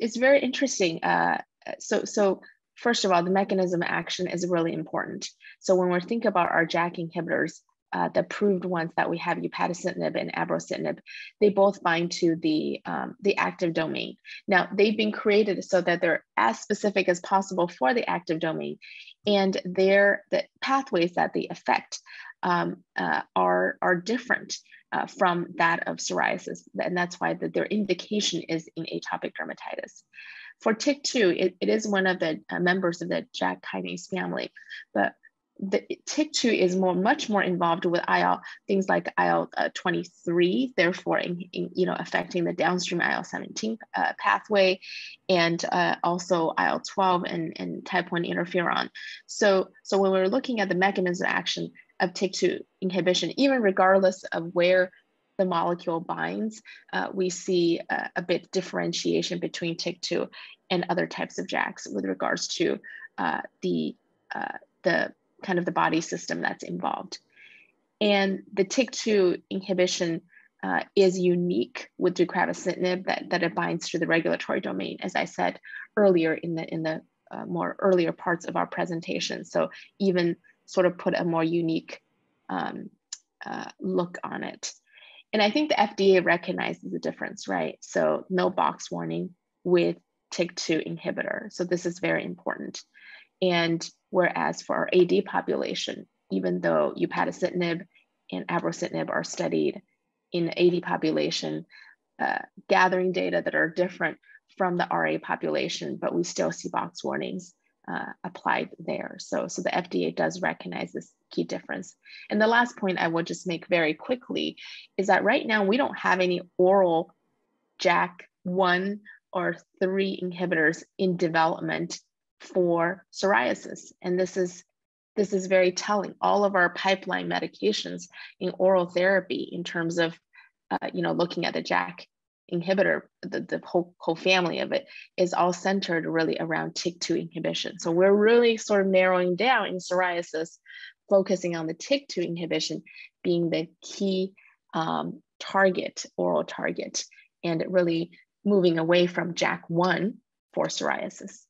it's very interesting. Uh, so so first of all, the mechanism action is really important. So when we're thinking about our JAK inhibitors, uh, the approved ones that we have, upadacitinib and abrocitinib, they both bind to the, um, the active domain. Now, they've been created so that they're as specific as possible for the active domain, and their the pathways that they affect um, uh, are, are different uh, from that of psoriasis, and that's why the, their indication is in atopic dermatitis. For TYK2, it, it is one of the uh, members of the JAK kinase family, but the TYK2 is more, much more involved with IL things like IL uh, 23, therefore, in, in, you know, affecting the downstream IL 17 uh, pathway, and uh, also IL 12 and, and type 1 interferon. So, so when we're looking at the mechanism of action of TYK2 inhibition, even regardless of where the molecule binds, uh, we see a, a, bit differentiation between TYK2 and other types of JAKs with regards to uh, the uh, the kind of the body system that's involved. And the TYK2 inhibition uh, is unique with deucravacitinib that, that it binds to the regulatory domain, as I said earlier in the, in the uh, more earlier parts of our presentation. So even sort of put a more unique um, uh, look on it. And I think the FDA recognizes the difference, right? So no box warning with TYK2 inhibitor. So this is very important. And whereas for our AD population, even though upadacitinib and abrocitinib are studied in AD population, uh, gathering data that are different from the RA population, but we still see box warnings uh, applied there. So, so the FDA does recognize this key difference. And the last point I will just make very quickly is that right now we don't have any oral JAK1 or 3 inhibitors in development for psoriasis. And this is this is very telling. All of our pipeline medications in oral therapy, in terms of, uh, you know, looking at the JAK inhibitor, the, the whole, whole family of it is all centered really around TYK2 inhibition. So we're really sort of narrowing down in psoriasis, focusing on the TYK2 inhibition being the key um, target, oral target, and really moving away from JAK1 for psoriasis.